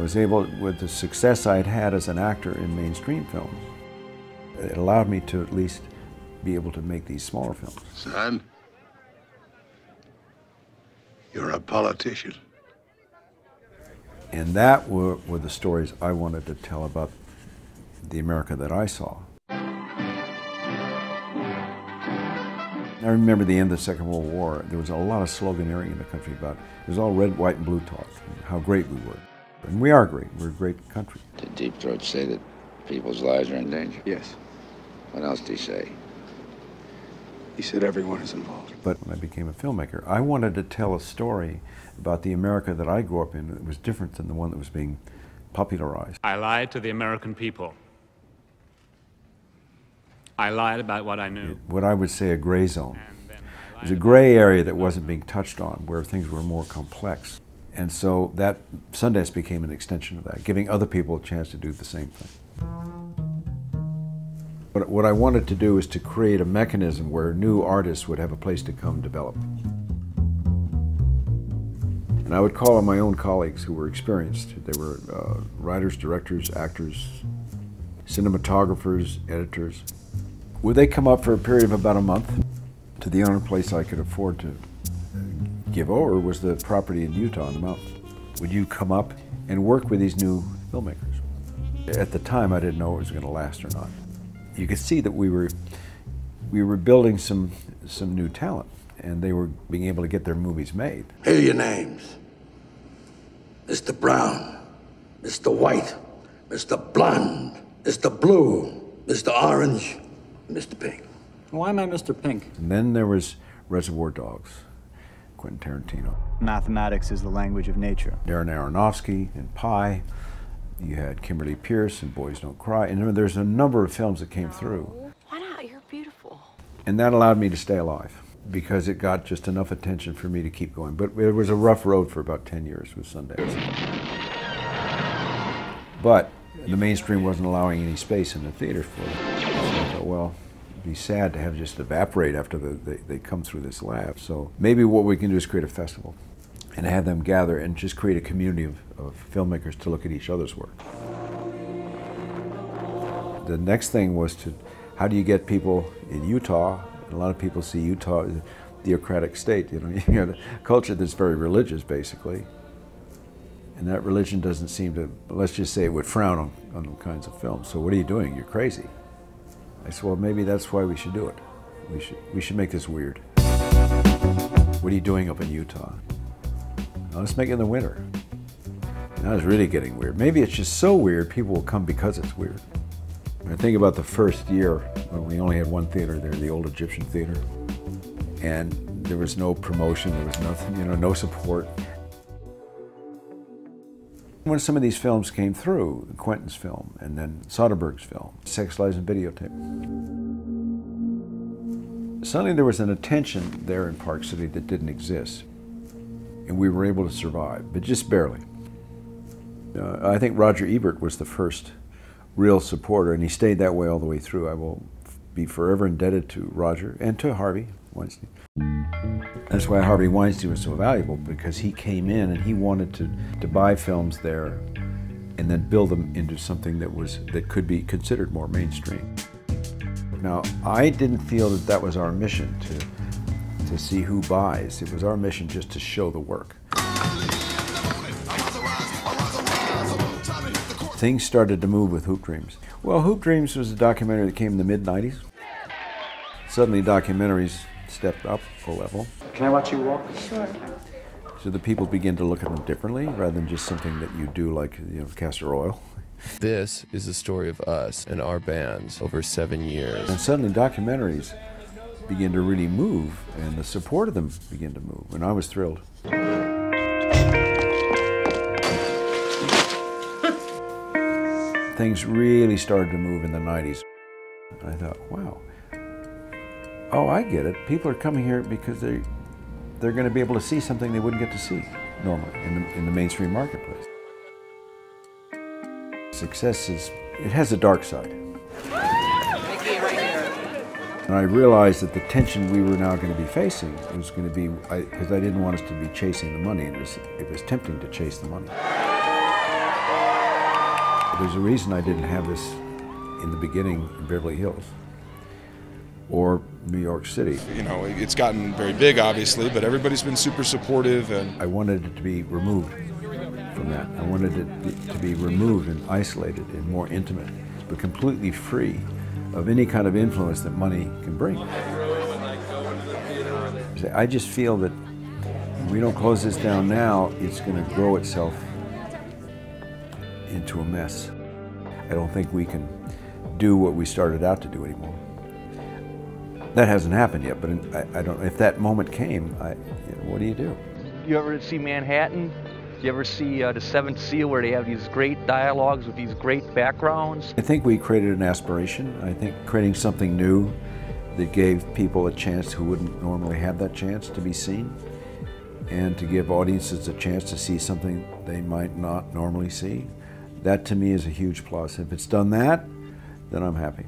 was able, with the success I had had as an actor in mainstream films, it allowed me to at least be able to make these smaller films. Son, you're a politician. And that were, were the stories I wanted to tell about the America that I saw. I remember the end of the Second World War, there was a lot of sloganeering in the country about it was all red, white, and blue talk, and how great we were. And we are great. We're a great country. Did Deep Throat say that people's lives are in danger? Yes. What else did he say? He said everyone is involved. But when I became a filmmaker, I wanted to tell a story about the America that I grew up in that was different than the one that was being popularized. I lied to the American people. I lied about what I knew. What I would say a gray zone. It was a gray area that wasn't being touched on, where things were more complex. And so that Sundance became an extension of that, giving other people a chance to do the same thing. But what I wanted to do is to create a mechanism where new artists would have a place to come develop. And I would call on my own colleagues who were experienced. They were uh, writers, directors, actors, cinematographers, editors. Would they come up for a period of about a month? To the only place I could afford to give over was the property in Utah on the mountain. Would you come up and work with these new filmmakers? At the time, I didn't know it was going to last or not. You could see that we were we were building some some new talent, and they were being able to get their movies made. Here are your names: Mr. Brown, Mr. White, Mr. Blonde, Mr. Blue, Mr. Orange, Mr. Pink. Why am I Mr. Pink? And then there was Reservoir Dogs, Quentin Tarantino. Mathematics is the language of nature. Darren Aronofsky and Pi. You had Kimberly Peirce and Boys Don't Cry. And there's a number of films that came through. Why not? You're beautiful. And that allowed me to stay alive because it got just enough attention for me to keep going. But it was a rough road for about 10 years with Sundance. But the mainstream wasn't allowing any space in the theater for it. So I thought, well, it'd be sad to have just evaporate after the, they, they come through this lab. So maybe what we can do is create a festival and have them gather and just create a community of, of filmmakers to look at each other's work. The next thing was to, how do you get people in Utah? A lot of people see Utah as a theocratic state. You know, you have a culture that's very religious, basically. And that religion doesn't seem to, let's just say it would frown on, on kinds of films. So what are you doing? You're crazy. I said, well, maybe that's why we should do it. We should, we should make this weird. What are you doing up in Utah? Now, let's make it in the winter. Now it's really getting weird. Maybe it's just so weird, people will come because it's weird. I think about the first year when we only had one theater there, the old Egyptian theater. And there was no promotion, there was nothing, you know, no support. When some of these films came through, Quentin's film and then Soderbergh's film, Sex, Lies, and Videotape, suddenly there was an attention there in Park City that didn't exist. And we were able to survive, but just barely. Uh, I think Roger Ebert was the first real supporter, and he stayed that way all the way through. I will be forever indebted to Roger and to Harvey Weinstein. That's why Harvey Weinstein was so valuable because he came in and he wanted to, to buy films there and then build them into something that was that could be considered more mainstream. Now, I didn't feel that that was our mission to to see who buys. It was our mission just to show the work. Things started to move with Hoop Dreams. Well, Hoop Dreams was a documentary that came in the mid 90s. Suddenly, documentaries stepped up a level. Can I watch you walk? Sure. So the people begin to look at them differently rather than just something that you do like, you know, castor oil. This is the story of us and our bands over seven years. And suddenly documentaries begin to really move and the support of them begin to move. And I was thrilled. Things really started to move in the 90s. I thought, wow. Oh, I get it. People are coming here because they they're going to be able to see something they wouldn't get to see normally in the, in the mainstream marketplace. Success is, it has a dark side. And I realized that the tension we were now going to be facing was going to be, because I, I, didn't want us to be chasing the money, and it was, it was tempting to chase the money. There's a reason I didn't have this in the beginning in Beverly Hills or New York City. You know, it's gotten very big, obviously, but everybody's been super supportive, and I wanted it to be removed from that. I wanted it to be removed and isolated and more intimate, but completely free of any kind of influence that money can bring. I just feel that if we don't close this down now, it's going to grow itself into a mess. I don't think we can do what we started out to do anymore. That hasn't happened yet, but I, I don't. If that moment came, I, you know, what do you do? You ever see Manhattan? Do you ever see uh, the Seventh Seal where they have these great dialogues with these great backgrounds? I think we created an aspiration. I think creating something new that gave people a chance who wouldn't normally have that chance to be seen and to give audiences a chance to see something they might not normally see. That to me is a huge plus. If it's done that, then I'm happy.